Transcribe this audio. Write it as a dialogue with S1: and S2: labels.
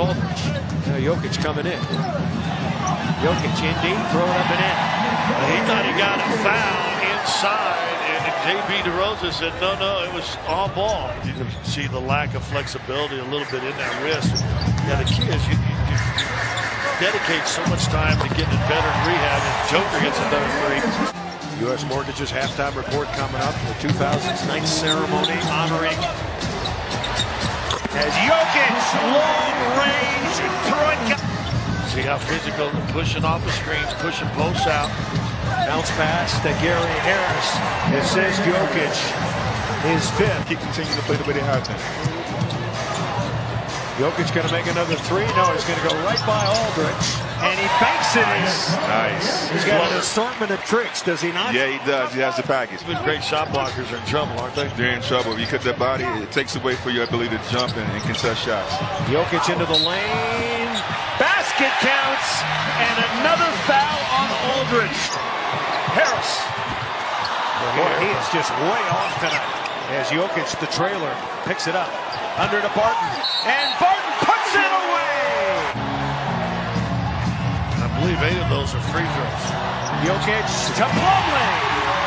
S1: Aldridge.
S2: Now uh, Jokic coming in. Jokic in deep, throw it up and in.
S3: He thought he got a foul inside, and JB DeRosa said, no, no, it was on ball. You can see the lack of flexibility a little bit in that wrist. Yeah, the key is you, you, you dedicate so much time to getting it better in rehab, and Joker gets another three.
S2: U.S. Mortgage's halftime report coming up. The 2000's Night ceremony honoring as Jokic.
S3: See how physical, pushing off the screens, pushing posts out.
S2: Bounce pass to Gary Harris. It says Jokic is fifth.
S4: He continues to play the way they have been.
S2: Jokic going to make another three. No, he's going to go right by Aldridge. And he banks it in.
S4: Nice.
S2: He's got an assortment of tricks, does he not?
S4: Yeah, he does. He has the package.
S3: Even great shot blockers are in trouble, aren't they?
S4: They're in trouble. If you cut that body, it takes away for your ability to jump and, and contest shots.
S2: Jokic into the lane. Basket counts. And another foul on Aldridge. Harris. Boy, he is just way off tonight. As Jokic, the trailer, picks it up. Under to Barton. And Barton puts it away.
S3: I believe eight of those are free throws.
S2: Jokic to Plumlee.